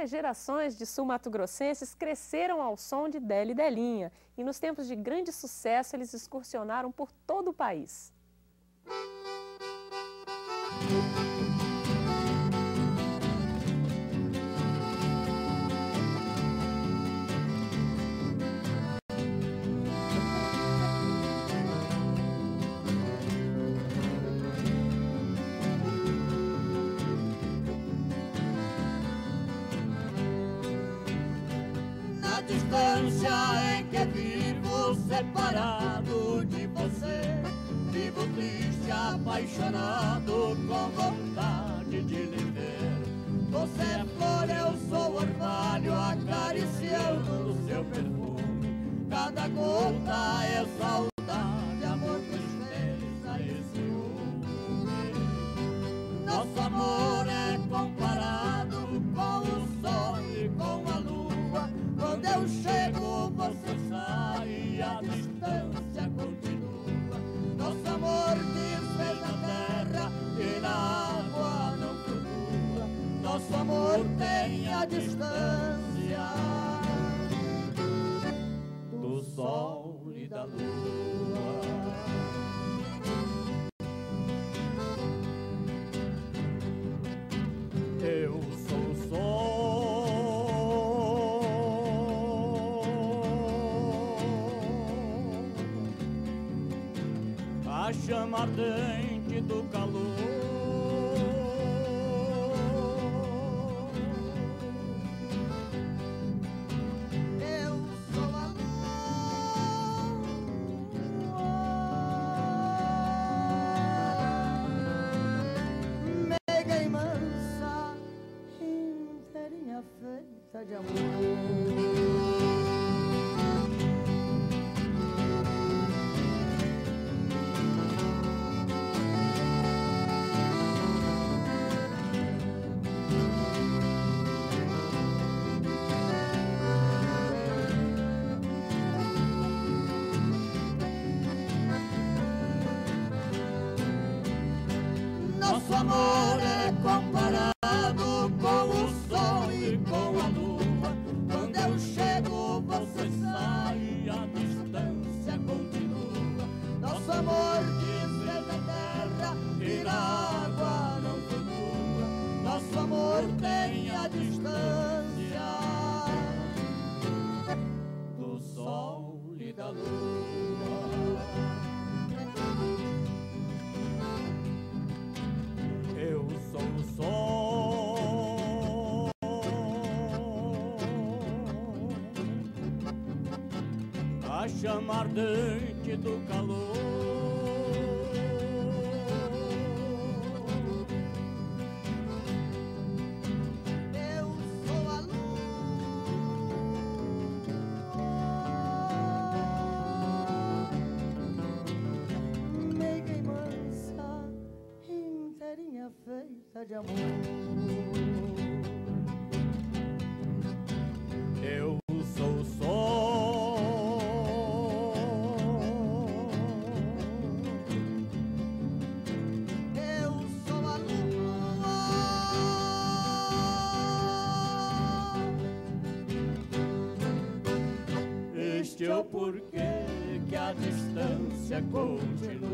Muitas gerações de sul-mato-grossenses cresceram ao som de Deli Delinha e nos tempos de grande sucesso eles excursionaram por todo o país. Distância em que vivo separado de você. Vivo triste, apaixonado, tem a distância do sol e da lua. Eu sou sol, a chama ardente do calor. Inteirinha feita de amor. Nosso amor a chama ardente do calor. Eu sou a lua, meiga e mansa, inteirinha feita de amor. Este é o porquê que a distância continua.